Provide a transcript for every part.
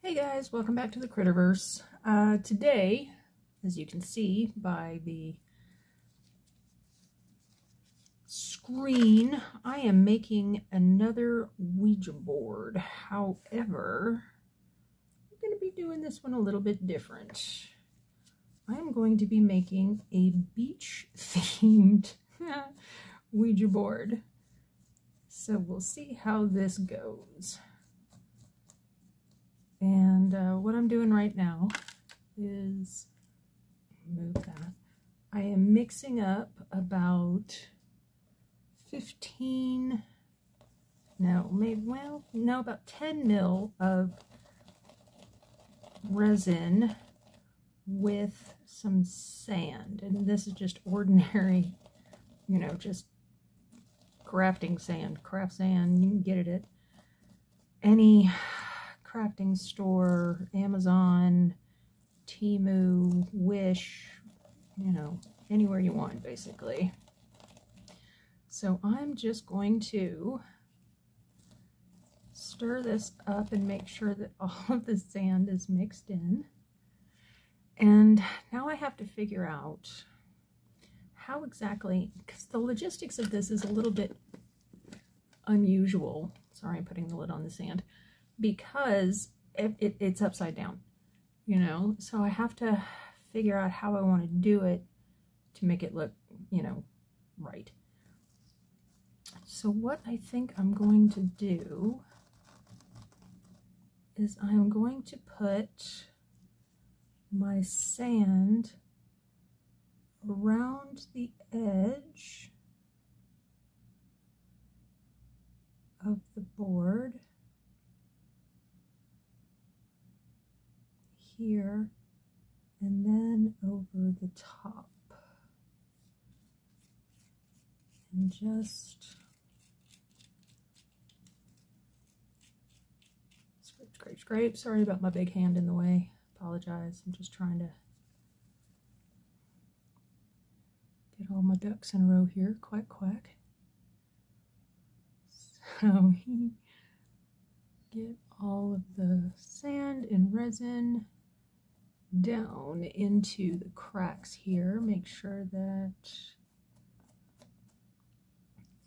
Hey guys, welcome back to the Critterverse. Uh, today, as you can see by the screen, I am making another Ouija board. However, I'm going to be doing this one a little bit different. I am going to be making a beach-themed Ouija board. So we'll see how this goes. And uh, what I'm doing right now is, move that, I am mixing up about 15, no, maybe, well, no, about 10 mil of resin with some sand. And this is just ordinary, you know, just crafting sand, craft sand. You can get it at any crafting store, Amazon, Temu, Wish, you know, anywhere you want, basically. So I'm just going to stir this up and make sure that all of the sand is mixed in. And now I have to figure out how exactly, because the logistics of this is a little bit unusual. Sorry, I'm putting the lid on the sand because it, it, it's upside down, you know? So I have to figure out how I want to do it to make it look, you know, right. So what I think I'm going to do is I'm going to put my sand around the edge of the board here and then over the top. And just scrape, scrape, scrape. Sorry about my big hand in the way. Apologize. I'm just trying to get all my ducks in a row here. Quack, quack. So we get all of the sand and resin down into the cracks here. Make sure that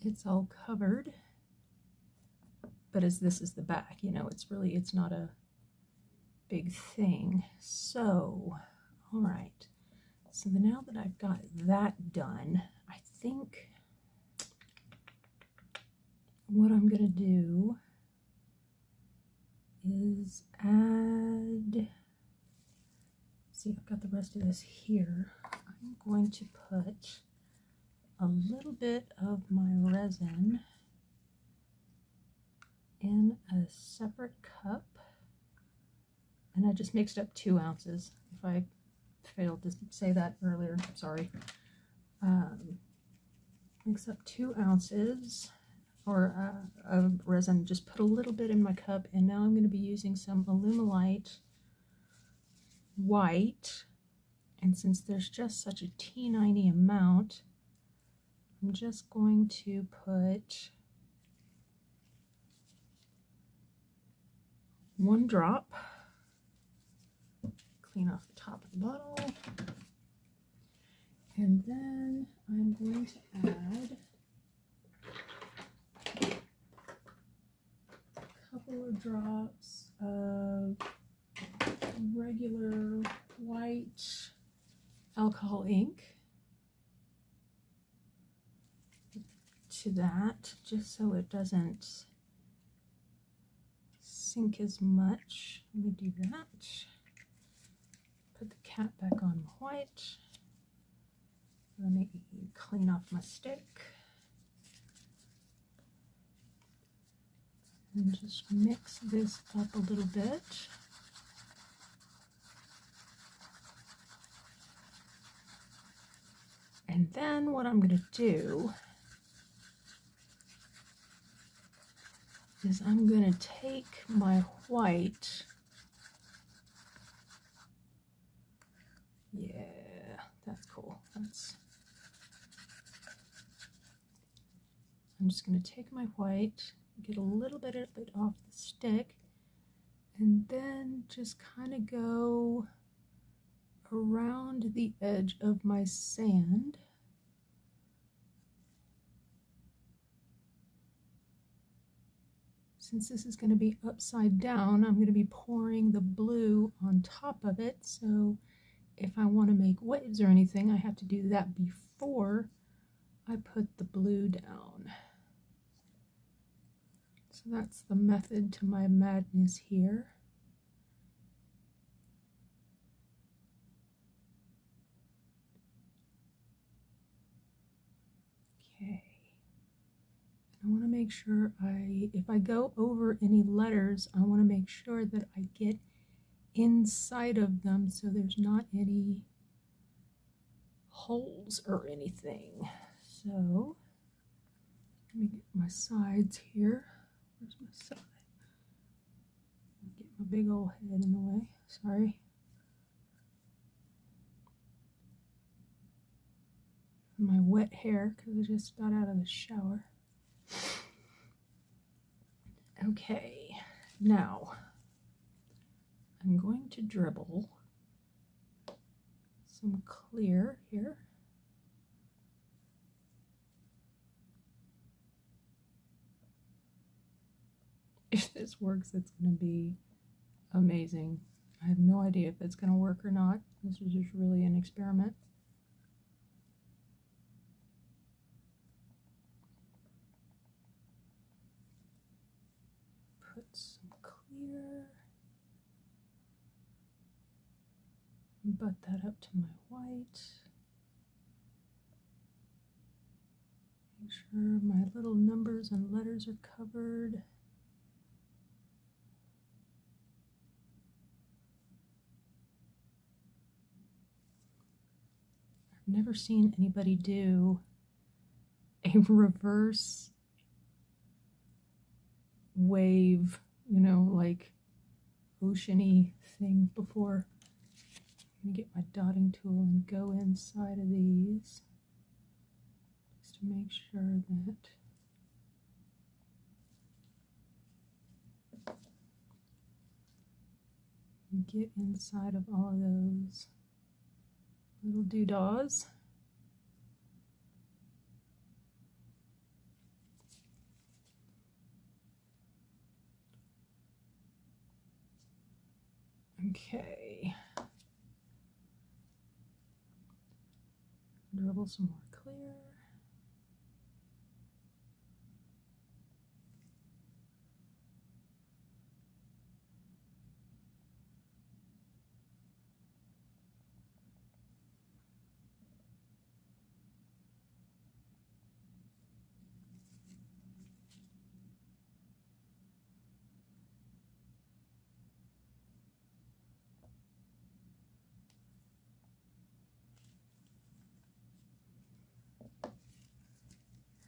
it's all covered. But as this is the back, you know, it's really, it's not a big thing. So, all right. So now that I've got that done, I think what I'm going to do is add see, I've got the rest of this here. I'm going to put a little bit of my resin in a separate cup. And I just mixed up two ounces. If I failed to say that earlier, sorry. Um, mix up two ounces or uh, of resin. Just put a little bit in my cup. And now I'm going to be using some Alumilite white. And since there's just such a teeny amount, I'm just going to put one drop, clean off the top of the bottle, and then I'm going to add a couple of drops of regular white alcohol ink to that just so it doesn't sink as much. Let me do that. Put the cap back on white. Let me clean off my stick. And just mix this up a little bit. And then what I'm going to do is I'm going to take my white. Yeah, that's cool. That's I'm just going to take my white, get a little bit of it off the stick, And then just kind of go around the edge of my sand. Since this is going to be upside down, I'm going to be pouring the blue on top of it. So if I want to make waves or anything, I have to do that before I put the blue down. So that's the method to my madness here. I want to make sure I, if I go over any letters, I want to make sure that I get inside of them so there's not any holes or anything. So, let me get my sides here. Where's my side? Get my big old head in the way. Sorry. My wet hair because I just got out of the shower. Okay, now I'm going to dribble some clear here. If this works, it's going to be amazing. I have no idea if it's going to work or not. This is just really an experiment. Put some clear. Butt that up to my white. Make sure my little numbers and letters are covered. I've never seen anybody do a reverse wave, you know, like oceany thing before. I'm going to get my dotting tool and go inside of these just to make sure that get inside of all of those little doodads. Okay. Dribble some more clear.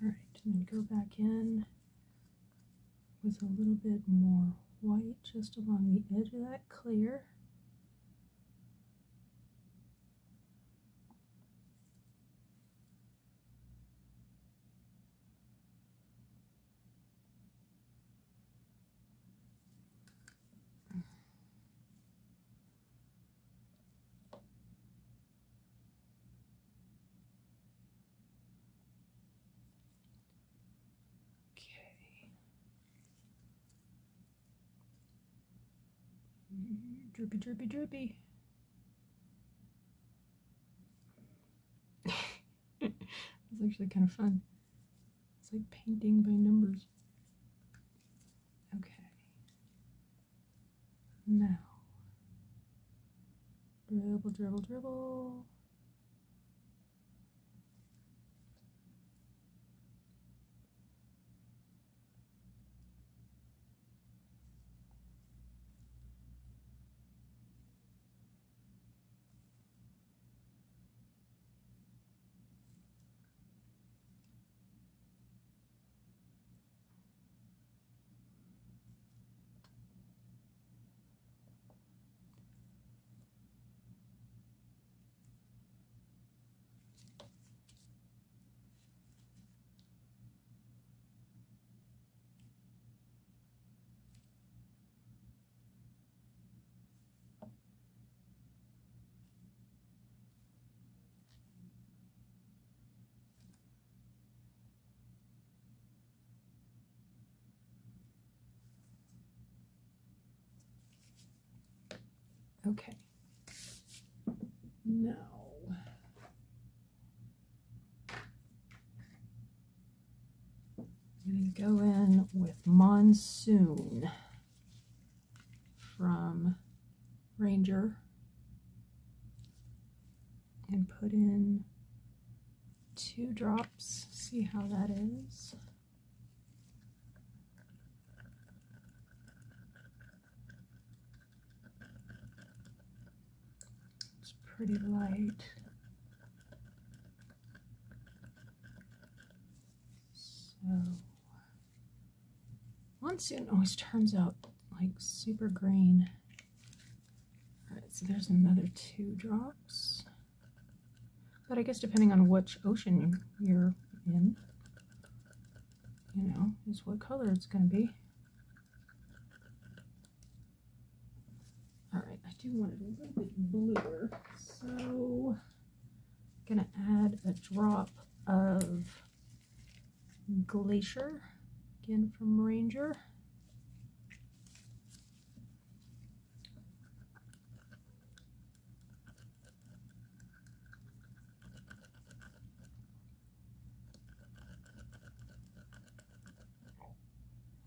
Alright, and go back in with a little bit more white just along the edge of that clear. Droopy, droopy, droopy. it's actually kind of fun. It's like painting by numbers. Okay. Now, dribble, dribble, dribble. Okay. Now, I'm going to go in with Monsoon from Ranger and put in two drops, see how that is. It's pretty light. So, monsoon always turns out like super green. Alright, so there's another two drops. But I guess depending on which ocean you're in, you know, is what color it's going to be. Alright, I do want it a little bit bluer, so I'm going to add a drop of Glacier, again from Ranger.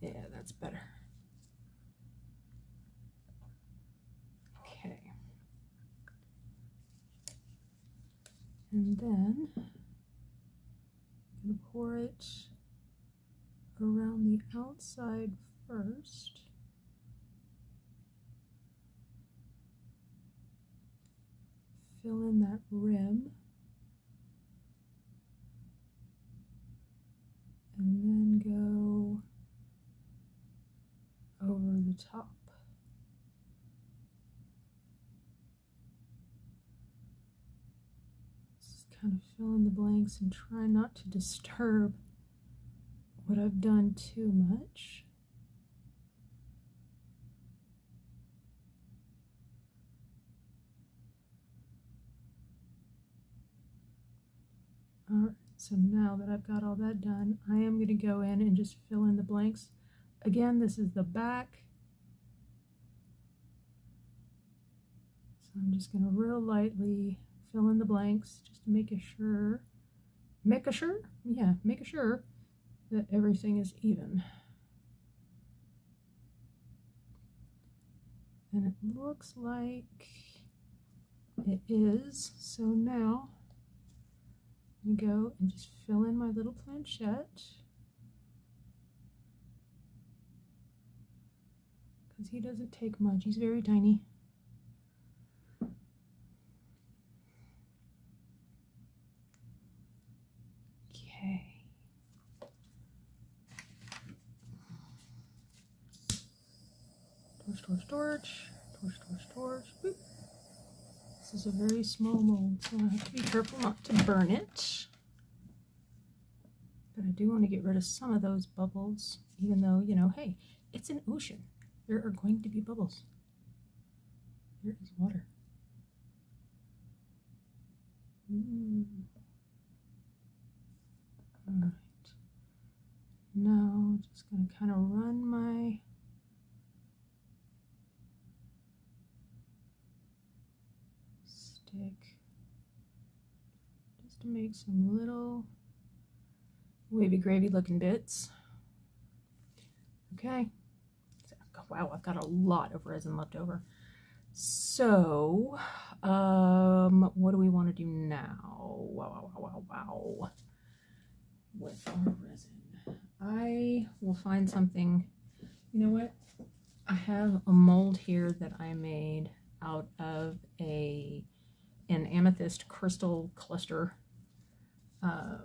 Yeah, that's better. Okay. And then I'm going to pour it around the outside first. Fill in that rim. And then go over the top. Just kind of fill in the blanks and try not to disturb what I've done too much. Alright, so now that I've got all that done, I am going to go in and just fill in the blanks. Again, this is the back. So I'm just going to real lightly fill in the blanks just to make sure, make a sure, yeah, make a sure that everything is even. And it looks like it is. So now I'm going to go and just fill in my little planchette. Because he doesn't take much. He's very tiny. Okay. Torch, torch, torch. Torch, torch. This is a very small mold, so I have to be careful not to burn it. But I do want to get rid of some of those bubbles, even though, you know, hey, it's an ocean. There are going to be bubbles. There is water. Hmm. Ooh. Alright. Now, just going to kind of run my stick just to make some little wavy gravy looking bits. Okay. Wow, I've got a lot of resin left over. So, um, what do we want to do now? Wow, wow, wow, wow, wow. With our resin. I will find something, you know what? I have a mold here that I made out of a an amethyst crystal cluster. Um,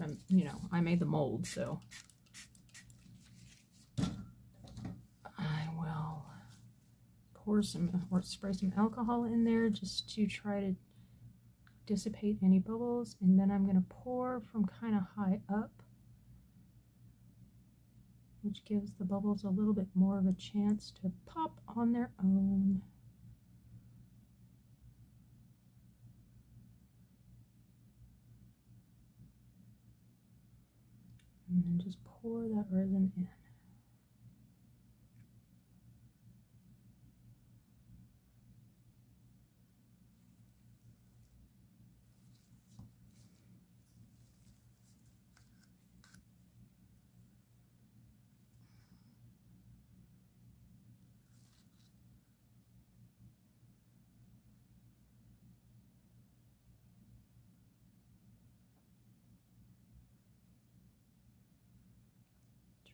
and, you know, I made the mold, so I will pour some or spray some alcohol in there just to try to dissipate any bubbles. And then I'm going to pour from kind of high up, which gives the bubbles a little bit more of a chance to pop on their own. And then just pour that resin in.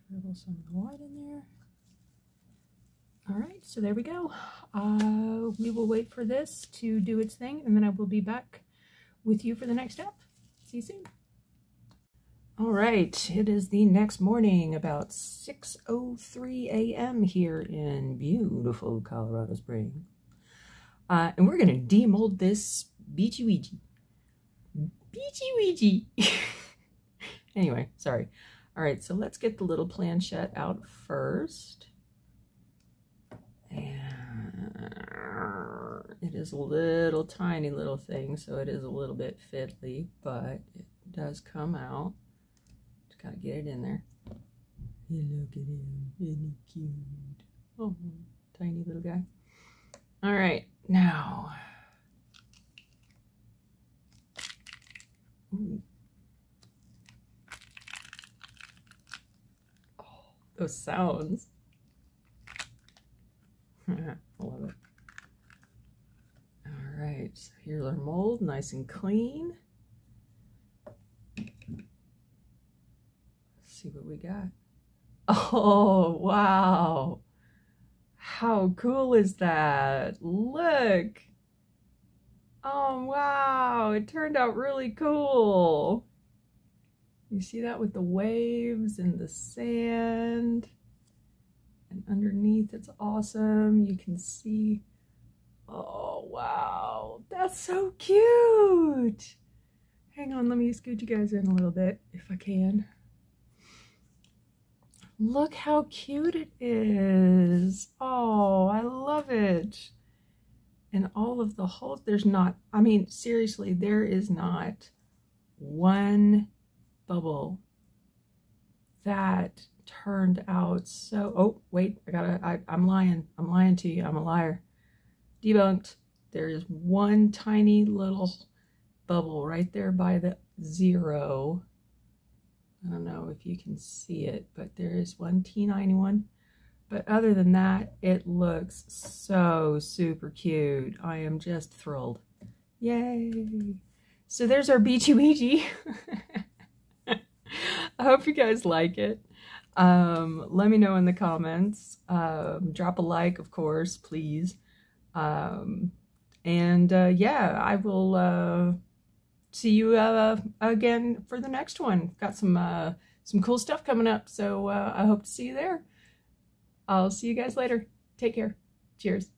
Sprinkle some white in there. All right, so there we go. Uh, we will wait for this to do its thing, and then I will be back with you for the next step. See you soon. All right, it is the next morning, about 6.03 a.m. here in beautiful Colorado Springs. Uh, and we're going to demold this Beachy Ouija. Beachy Ouija. anyway, sorry. All right, so let's get the little planchette out first. And it is a little tiny little thing, so it is a little bit fiddly, but it does come out. Just gotta get it in there. look at him, he cute? Oh, tiny little guy. All right, now. Ooh. Those sounds. I love it. All right, so here's our mold, nice and clean. Let's see what we got. Oh, wow. How cool is that? Look. Oh, wow. It turned out really cool. You see that with the waves and the sand? And underneath, it's awesome. You can see, oh, wow, that's so cute. Hang on, let me scoot you guys in a little bit if I can. Look how cute it is. Oh, I love it. And all of the holes, there's not, I mean, seriously, there is not one bubble that turned out so oh wait i gotta I, i'm lying. I'm lying to you. I'm a liar. Debunked. There is one tiny little bubble right there by the zero. I don't know if you can see it but there is one t91 but other than that it looks so super cute. I am just thrilled. Yay. So there's our beachy ouija I hope you guys like it. Um, let me know in the comments. Um, drop a like, of course, please. Um, and uh, yeah, I will uh, see you uh, again for the next one. Got some uh, some cool stuff coming up, so uh, I hope to see you there. I'll see you guys later. Take care. Cheers.